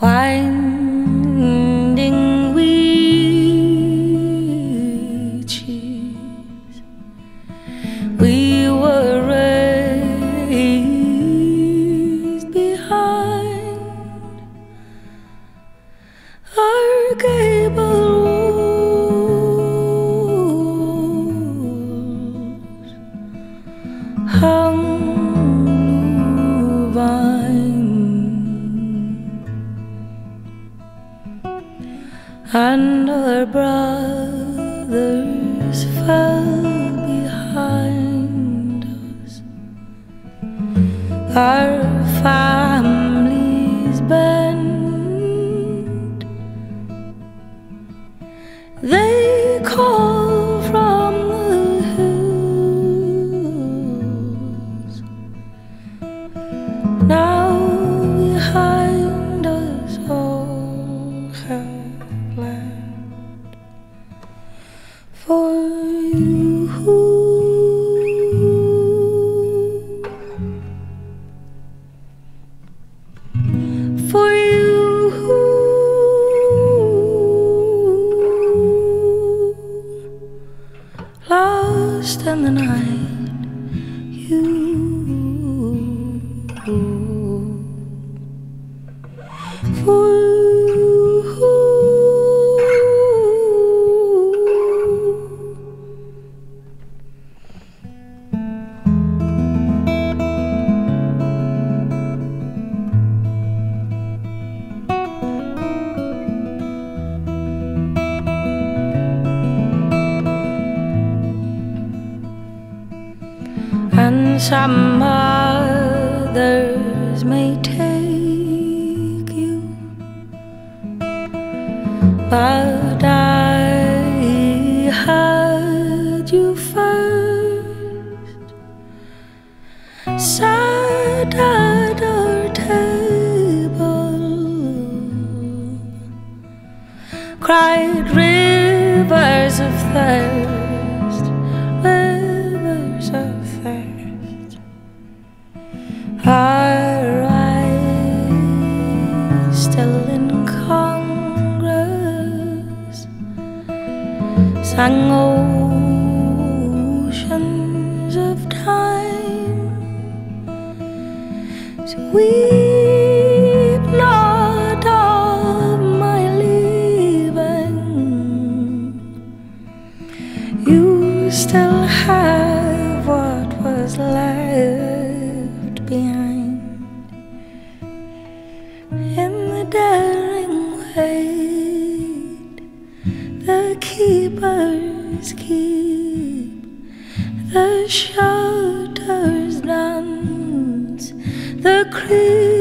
winding witches. We were raised behind our gable and our brothers fell behind us. Our families bent. They call lost in the night, you. For some others may take you, but I sang oceans of time. So weep keepers keep the shutters dance, the creep